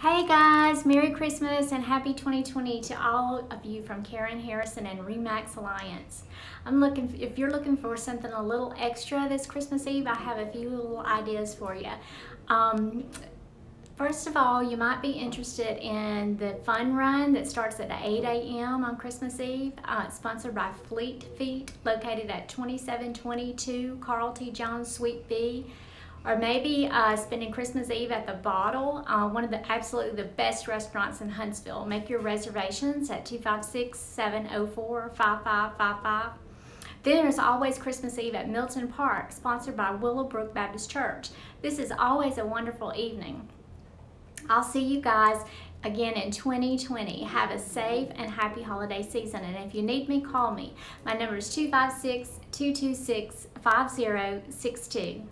Hey guys, Merry Christmas and Happy 2020 to all of you from Karen Harrison and Remax Alliance. I'm looking, if you're looking for something a little extra this Christmas Eve, I have a few little ideas for you. Um, First of all, you might be interested in the fun run that starts at 8 a.m. on Christmas Eve. Uh, sponsored by Fleet Feet, located at 2722 Carl T. Jones Suite B or maybe uh, spending Christmas Eve at the Bottle, uh, one of the absolutely the best restaurants in Huntsville. Make your reservations at 256-704-5555. Then there's always Christmas Eve at Milton Park, sponsored by Willowbrook Baptist Church. This is always a wonderful evening. I'll see you guys again in 2020. Have a safe and happy holiday season. And if you need me, call me. My number is 256 226 5062.